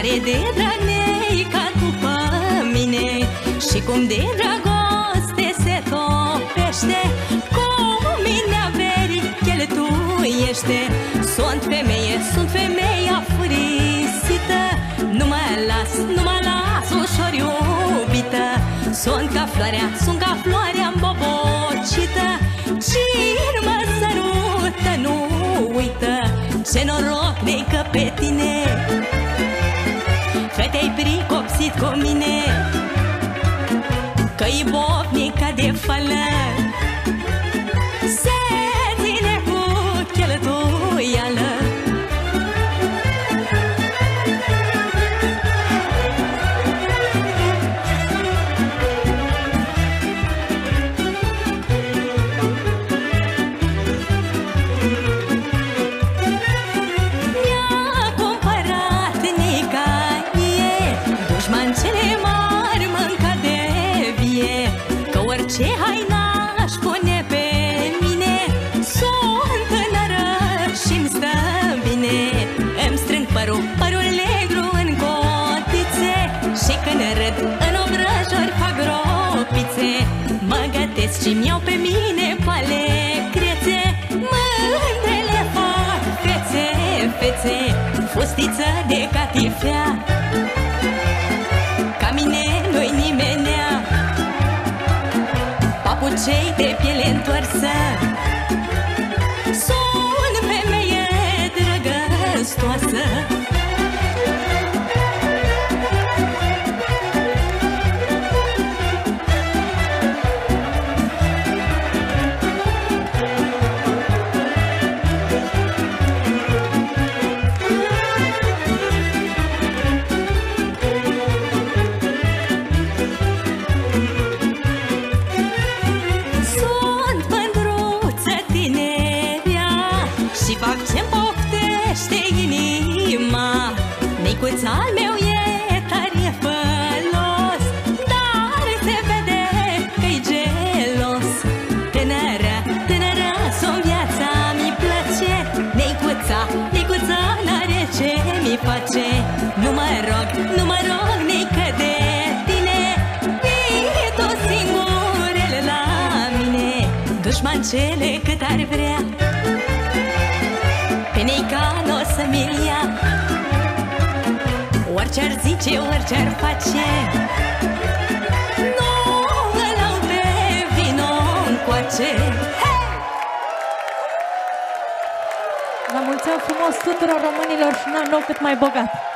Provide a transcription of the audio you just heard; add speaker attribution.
Speaker 1: de drag ca după mine? Și cum de dragoste se topește Cu mine averi cheltuiește. Sunt femeie, sunt femeia furisită Nu mă las, nu mă las ușor iubită. Sunt ca floarea, sunt ca floarea îmbobocită Cine mă sărută, nu uită. Ce noroc de că pe tine te-ai pricopsit cu mine Că-i bobnica de fală și-mi iau pe mine pale crețe Mândrele fac fețe, fețe Fustiță de catifea. Ca mine nu-i nimenea cei de piele întoarsă. Sunt femeie drăgăstoasă Micuț al meu e tare fălos Dar se vede că-i gelos. Tânăra, tânăra, sunt viața mi place Nicuța, nicuța n-are ce mi face. Nu mă rog, nu mă rog nică de tine Vii tu singurele la mine. Dușmancele cât ar vrea Pe Nica n-o să mi ia Orice-ar zice, orice-ar face. Nu îl au pe vino încoace.
Speaker 2: La mulți ani frumos tuturor românilor și un an nou cât mai bogat!